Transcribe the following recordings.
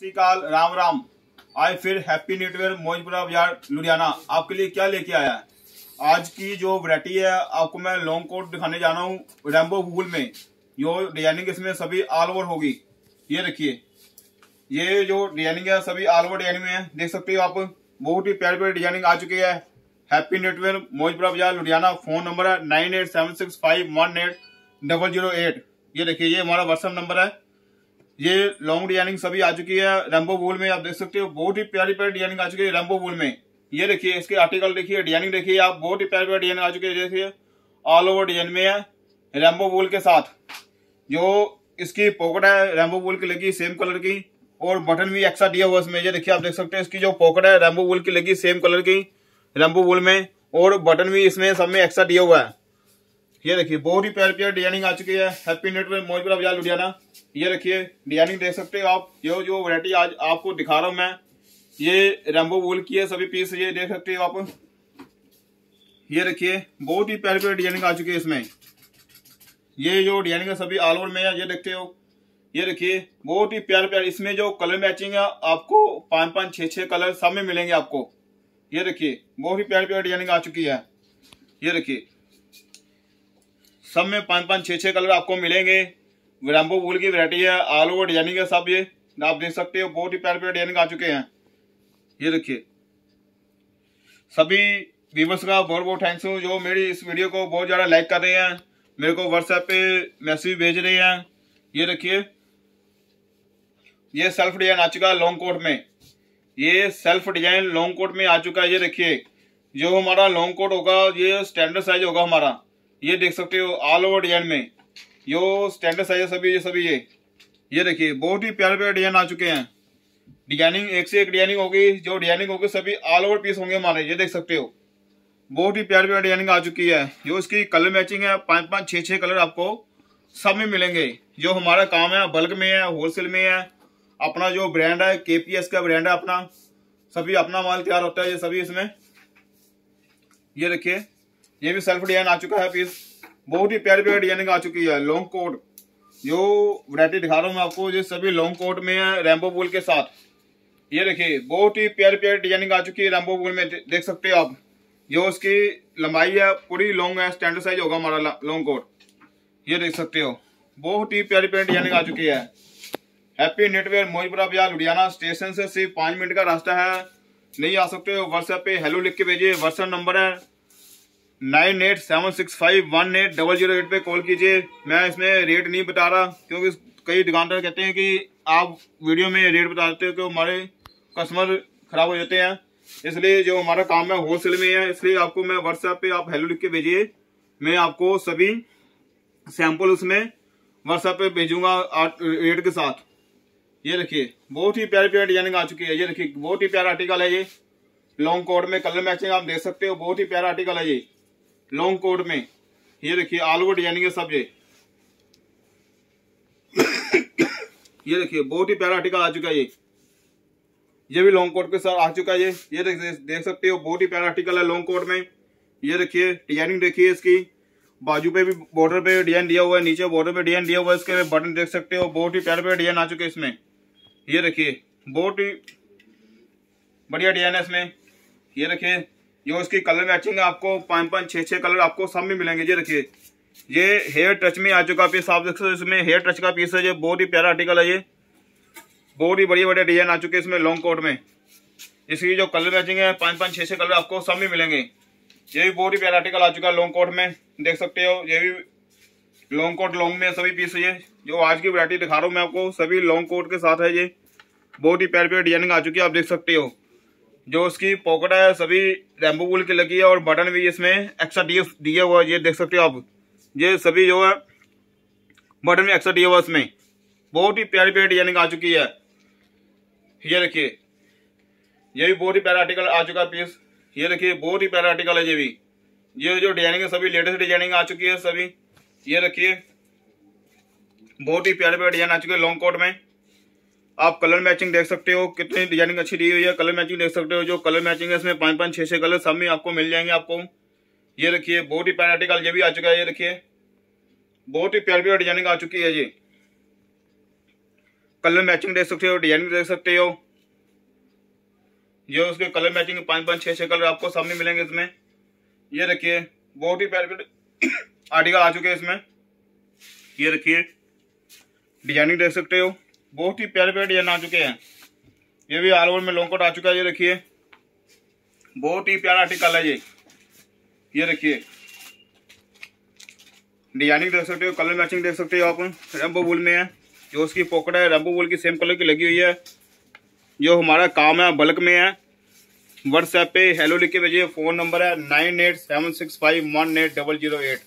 श्रीकाल, राम राम। आज फिर happy new year Maujpura बाज़ार, लुधियाना। आपके लिए क्या लेके आया है? आज की जो वरायटी है, आपको मैं लॉन्ग कोट दिखाने जा रहा हूँ रेम्बो गूगल में। जो डिज़ाइनिंग इसमें सभी ऑल ओवर होगी। ये देखिए। ये जो डिज़ाइनिंग है, सभी ऑल ओवर डिज़ाइनिंग में है। देख सकते हो आप, बहुत ही प्यारी प्यारी डिज़ाइनिंग आ चुकी है। हैप्पी न्यू ईयर मौजपुरा बाज़ार, लुधियाना। फ़ोन नंबर है nine eight seven six five one eight double zero eight ये देखिए, ये हमारा व्हाट्सएप नंबर है। ये लॉन्ग डिज़ाइनिंग सभी आ चुकी है रेम्बो वूल में आप देख सकते हो, बहुत ही प्यारी प्यारी डिज़ाइनिंग आ चुकी है रेम्बो वूल में। ये देखिए, इसके आर्टिकल देखिए डिज़ाइनिंग देखिए, आप बहुत ही प्यारी प्यारी डिज़ाइनिंग आ चुकी है ऑल ओवर डिज़ाइन में है रेम्बो वूल के साथ। जो इसकी पॉकेट है रेम्बो वूल की लगी सेम कलर की, और बटन भी एक्स्ट्रा दिया हुआ इसमें। ये देखिए, आप देख सकते हैं, इसकी जो पॉकेट है रेम्बो वूल की लगी सेम कलर की रेम्बो वूल में, और बटन भी इसमें सब में एक्स्ट्रा दिया हुआ है। ये देखिए, बहुत ही प्यार प्यार डिज़ाइनिंग आ चुकी है। हैप्पी नेट में बाज़ार लुधियाना ये रखिए डिज़ाइनिंग देख सकते हो आप। जो जो वैरायटी आज आपको दिखा रहा हूँ मैं, ये रेम्बो वूल की है, सभी पीस ये देख सकते हो आप। ये रखिए बहुत ही प्यार प्यार डिज़ाइनिंग आ चुकी है इसमें। ये जो डिज़ाइनिंग है, सभी ऑल ओवर में है, ये देखते हो। ये देखिए, बहुत ही प्यार प्यार, इसमें जो कलर मैचिंग है, आपको पाँच पाँच, छह छह कलर सब में मिलेंगे आपको। ये देखिए, बहुत ही प्यार प्यार डिज़ाइनिंग आ चुकी है। ये देखिए सब में पाँच पाँच छह छह कलर आपको मिलेंगे। विराम्बो वूल की वैरायटी है ऑल ओवर डिज़ाइनिंग है सब ये। आप देख सकते हो, बहुत ही प्यारे प्यार डिज़ाइनिंग आ चुके हैं। ये देखिए। सभी व्यूवर्स का बहुत बहुत थैंक्स हूँ, जो मेरी इस वीडियो को बहुत ज़्यादा लाइक कर रहे हैं। मेरे को व्हाट्सएप पे मैसेज भेज रहे हैं। ये देखिए। ये सेल्फ डिज़ाइन आ चुका है लॉन्ग कोट में। ये सेल्फ डिज़ाइन लॉन्ग कोट में आ चुका है, ये देखिए। जो हमारा लॉन्ग कोट होगा, ये स्टैंडर्ड साइज़ होगा हमारा। ये देख सकते हो ऑल ओवर डिज़ाइन में। यो स्टैंडर्ड साइज़ है सभी, ये सभी ये। ये देखिए, बहुत ही प्यारे प्यारे डिज़ाइन आ चुके हैं। डिज़ाइनिंग एक से एक डिज़ाइनिंग होगी, जो डिज़ाइनिंग होगी, सभी ऑल ओवर पीस होंगे हमारे, ये देख सकते हो। बहुत ही प्यारी प्यारी डिज़ाइनिंग आ चुकी है। जो इसकी कलर मैचिंग है, पाँच पाँच, छह छह कलर आपको सब में मिलेंगे। जो हमारा काम है बल्क में है होलसेल में है, अपना जो ब्रांड है केपीएस का ब्रांड है अपना, सभी अपना माल तैयार होता है, ये सभी इसमें। ये देखिए ये भी सेल्फ डिज़ाइन आ चुका है पीस बहुत ही प्यारी प्यारी डिज़ाइनिंग आ चुकी है लॉन्ग कोट जो वरायटी दिखा रहा हूँ मैं आपको, ये सभी लॉन्ग कोट में है रेम्बो बुल के साथ. ये देखिए, बहुत ही प्यारी प्यारी डिज़ाइनिंग आ चुकी है रेम्बो बुल में देख सकते हो आप. जो उसकी लंबाई है, पूरी लॉन्ग है स्टैंडर्ड साइज़ होगा हमारा लॉन्ग कोट ये देख सकते हो, बहुत ही प्यारी प्यारी डिज़ाइनिंग आ चुकी है. हैप्पी नेटवेयर मोजपुरा बाज़ार लुधियाना स्टेशन से सिर्फ़ पाँच मिनट का रास्ता है. नहीं आ सकते हो व्हाट्सएप पे हेलो लिख के भेजिए व्हाट्सएप नंबर है. Nine eight seven six five one eight double zero eight पर कॉल कीजिए। मैं इसमें रेट नहीं बता रहा, क्योंकि कई दुकानदार कहते हैं कि आप वीडियो में रेट बता देते हो कि हमारे कस्टमर खराब हो जाते हैं। इसलिए जो हमारा काम है होलसेल में है, इसलिए आपको मैं व्हाट्सएप पे आप हेलो लिख के भेजिए। मैं आपको सभी सैंपल उसमें व्हाट्सएप पे भेजूँगा रेट के साथ। ये देखिए, बहुत ही प्यारी प्यारी डिज़ाइनिंग आ चुकी है। ये देखिए, बहुत ही प्यारा आर्टिकल है ये। लॉन्ग कोट में कलर मैचिंग आप देख सकते हो, बहुत ही प्यारा आर्टिकल है ये। लॉन्ग कोट में। ये देखिए ऑल डिज़ाइनिंग है सब ये। ये देखिए बहुत ही प्यारा आर्टिकल आ चुका है ये। ये भी लॉन्ग कोट के साथ आ चुका है ये। ये देख, देख सकते हो बहुत ही प्यारा आर्टिकल है लॉन्ग कोट में। ये देखिए डिज़ाइनिंग देखिए इसकी। बाजू पे भी बॉर्डर पे डिज़ाइन दिया हुआ है नीचे बॉर्डर पे डिज़ाइन दिया हुआ है इसके बटन देख सकते हो बहुत ही प्यारे प्यारे डिज़ाइन आ चुके हैं इसमें। ये देखिए बहुत ही बढ़िया डिज़ाइन है इसमें। ये देखिए जो इसकी कलर मैचिंग है, आपको पाँच पाँच छः छः कलर आपको सब में मिलेंगे। ये देखिए, ये हेयर टच में आ चुका पीस आप देख सकते हो, इसमें हेयर टच का पीस है, ये बहुत ही प्यारा आर्टिकल है ये। बहुत ही बढ़िया बढ़िया डिज़ाइन आ चुके हैं इसमें लॉन्ग कोट में। इसकी जो कलर मैचिंग है, पाँच पाँच छः छः कलर आपको सब में मिलेंगे। ये भी बहुत ही प्यारा आर्टिकल आ चुका है लॉन्ग कोट में, देख सकते हो, ये भी लॉन्ग कोट लॉन्ग में सभी पीस ये। जो आज की वरायटी दिखा रहा हूँ मैं आपको, सभी लॉन्ग कोट के साथ है ये। बहुत ही प्यारी प्यारी डिज़ाइनिंग आ चुकी है, आप देख सकते हो। जो उसकी पॉकेट है, सभी रेम्बो वूल की लगी है और बटन भी इसमें एक्स्ट्रा दिए दिया हुआ है ये देख सकते हो आप ये सभी जो है बटन भी एक्स्ट्रा दिया हुआ इसमें बहुत ही प्यारी प्यारी डिज़ाइनिंग आ चुकी है ये देखिए ये भी बहुत ही प्यारा आर्टिकल आ चुका है पीस ये देखिए बहुत ही प्यारा आर्टिकल है ये भी ये जो डिज़ाइनिंग है सभी लेटेस्ट डिज़ाइनिंग आ चुकी है सभी ये रखिए बहुत ही प्यारे प्यारे डिज़ाइन आ चुके हैं लॉन्ग कोट में आप कलर मैचिंग देख सकते हो, कितनी डिज़ाइनिंग अच्छी दी हुई है कलर मैचिंग देख सकते हो, जो कलर मैचिंग है, इसमें पाँच पाँच छह छह कलर सब में आपको मिल जाएँगे आपको। ये रखिए बहुत ही प्यारा आर्टिकल ये भी आ चुका है, ये रखिए बहुत ही प्यार प्यार डिज़ाइनिंग आ चुकी है ये कलर मैचिंग देख सकते हो डिज़ाइनिंग देख सकते हो। ये उसके कलर मैचिंग पाँच पाँच छह छह कलर आपको सामने मिलेंगे इसमें। ये रखिए बहुत ही प्यार आर्टिकल आ चुके हैं इसमें। ये रखिए डिज़ाइनिंग देख सकते हो। बहुत ही प्यारे प्यारे डिज़ाइन आ चुके हैं। ये भी ऑल ओवर में लॉन्ग कोट आ चुका है, ये रखिए बहुत ही प्यारा आर्टिकल है ये। ये रखिए डिज़ाइनिंग देख सकते हो, कलर मैचिंग देख सकते हो आप। रेम्बो वुल में है। जो उसकी पॉकेट है, रेम्बो वुल की सेम कलर की लगी हुई है। जो हमारा काम है, बल्क में है। व्हाट्सएप पे हेलो लिख के भेजिए, फ़ोन नंबर है nine eight seven six five one eight double zero eight.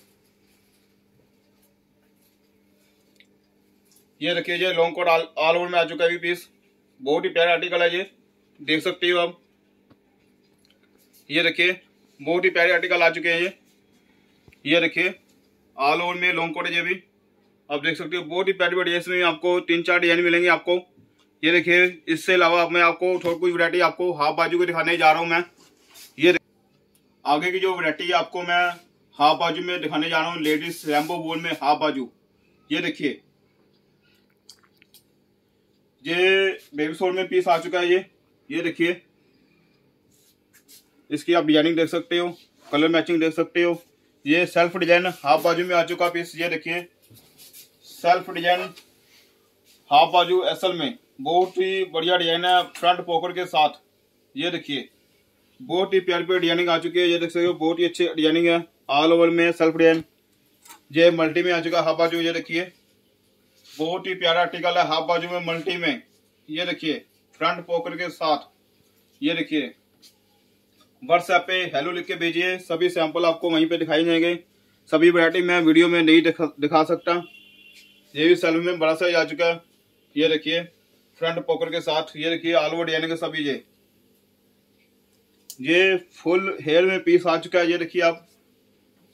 ये रखिए जी लॉन्ग कोट ऑल ओवर में आ चुका है पीस बहुत ही प्यारा आर्टिकल है ये। देख सकते हो आप। ये रखिए बहुत ही प्यारे आर्टिकल आ चुके हैं ये। ये रखिए ऑल ओवर में लॉन्ग कोट है ये भी। आप देख सकते हो, बहुत ही प्यारी प्यारी इसमें। आपको तीन चार डिज़ाइन मिलेंगे आपको। ये देखिए, इससे अलावा मैं आपको थोड़ी कुछ वरायटी आपको हाफ़ बाजू के दिखाने जा रहा हूँ मैं। ये आगे की जो वरायटी है आपको मैं हाफ़ बाजू में दिखाने जा रहा हूँ लेडीज़ रैम्बो बोल में हाफ़ बाजू। ये देखिए ये बेबी सोल में पीस आ चुका है ये। ये देखिए। इसकी आप डिज़ाइनिंग देख सकते हो कलर मैचिंग देख सकते हो। ये सेल्फ डिज़ाइन हाफ़ बाजू में आ चुका पीस ये देखिए। सेल्फ डिज़ाइन हाफ़ बाजू एसल में। बहुत ही बढ़िया डिज़ाइन है फ्रंट पॉकेट के साथ। ये देखिए। बहुत ही प्यार प्यार डिज़ाइनिंग आ चुकी है, ये देख सकते हो, बहुत ही अच्छी डिज़ाइनिंग है। ऑल ओवर में सेल्फ डिज़ाइन ये मल्टी में आ चुका हाफ़ बाजू, ये देखिए। बहुत ही प्यारा आर्टिकल है हाफ़ बाजू में मल्टी में। ये देखिए फ्रंट पॉकेट के साथ। ये देखिए व्हाट्सएप पे हेलो लिख के भेजिए सभी सैंपल आपको वहीं पे दिखाई जाएँगे। सभी वरायटी मैं वीडियो में नहीं दिखा, दिखा सकता। ये भी सेल में बड़ा साइज़ आ चुका है। ये देखिए फ्रंट पॉकेट के साथ। ये देखिए ऑल ओवर डिज़ाइन के सभी ये। ये फुल हेयर में पीस आ चुका है ये देखिए आप।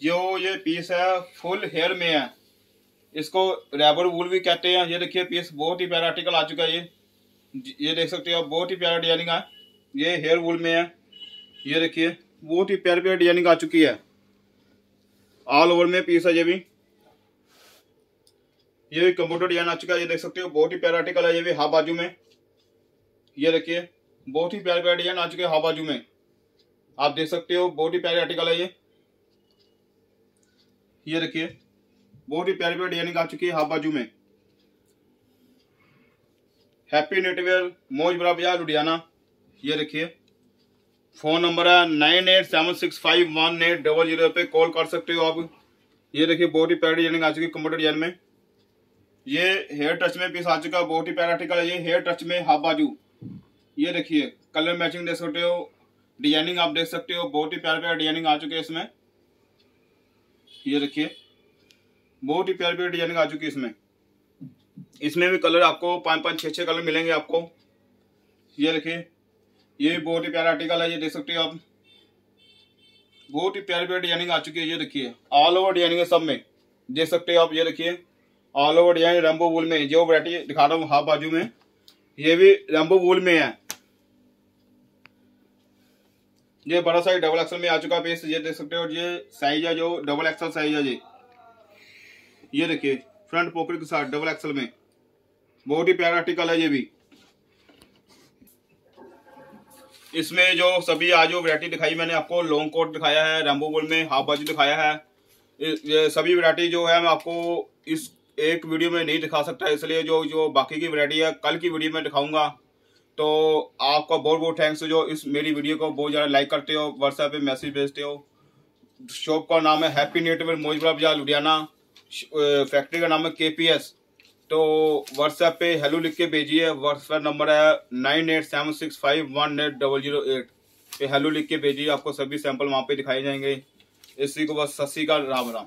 जो ये पीस है फुल हेयर में है। इसको रेबर वूल भी कहते हैं। ये देखिए पीस बहुत ही प्यारा आर्टिकल आ चुका है ये। ये देख सकते हो, बहुत ही प्यारा डिज़ाइनिंग है। ये हेयर वूल में है। ये देखिए, बहुत ही प्यारी प्यारी डिज़ाइनिंग आ चुकी है। ऑल ओवर में पीस है ये भी। ये भी कंप्यूटर डिज़ाइन आ चुका है, ये देख सकते हो, बहुत ही प्यारा आर्टिकल है ये भी हाफ़ बाजू में। ये देखिए, बहुत ही प्यारे प्यारे डिज़ाइन आ चुके हैं हाफ़ बाजू में। आप देख सकते हो, बहुत ही प्यारे आर्टिकल है ये। ये देखिए बहुत ही प्यारी प्यारी डिज़ाइनिंग आ चुकी है हाफ़ बाजू में। हैप्पी नेटवेयर मोज बड़ा बाज़ार ये देखिए फ़ोन नंबर है nine eight seven six five one eight double zero पे कॉल कर सकते हो आप। ये देखिए, बहुत ही प्यारी डिज़ाइनिंग आ चुकी है कंप्यूटर डिज़ाइन में। ये हेयर टच में पीस आ चुका है, बहुत ही प्यारा आर्टिकल है ये हेयर टच में हाफ़ बाजू। ये देखिए कलर मैचिंग देख सकते हो डिज़ाइनिंग आप देख सकते हो, बहुत ही प्यारे प्यारे डिज़ाइनिंग आ चुके हैं इसमें। ये देखिए बहुत ही प्यारी प्यारी डिज़ाइनिंग आ चुकी है इसमें। इसमें भी कलर आपको पाँच पाँच छह छह कलर मिलेंगे आपको। ये देखिए, ये भी बहुत ही प्यारा आर्टिकल है, ये देख सकते हो आप। बहुत ही प्यारी प्यारी डिज़ाइनिंग आ चुकी है, ये देखिए ऑल ओवर डिज़ाइनिंग है सब में। देख सकते हो आप, ये देखिए all over design rainbow wool में, जो वरायटी दिखा रहा हूँ, हाफ़ बाजू में, ये भी रेम्बो वूल में है। ये बड़ा साइज़ डबल एक्सल में आ चुका पीस ये देख सकते हो, ये साइज़ है जो डबल एक्सल साइज़ है ये ये देखिए फ्रंट पॉकेट के साथ डबल एक्सल में। बहुत ही प्यारा आर्टिकल है ये भी। इसमें जो सभी आज जो वरायटी दिखाई, मैंने आपको लॉन्ग कोट दिखाया है रेम्बो गोल में हाफ़ बाजू दिखाया है। ये सभी वरायटी जो है, मैं आपको इस एक वीडियो में नहीं दिखा सकता, इसलिए जो जो बाकी की वरायटी है, कल की वीडियो में दिखाऊँगा। तो आपका बहुत बहुत थैंक्स जो इस मेरी वीडियो को बहुत ज़्यादा लाइक करते हो व्हाट्सएप पे मैसेज भेजते हो। शॉप का नाम है हैप्पी नेटवर्क मोजपुरा बाज़ार लुधियाना फैक्ट्री का नाम है के पी एस तो व्हाट्सएप पे हेलो लिख के भेजिए। व्हाट्सएप नंबर है nine eight seven six five one eight double zero eight पे हेलो लिख के भेजिए। आपको सभी सैंपल वहाँ पे दिखाए जाएँगे। इसी को बस सस्सी का राम राम।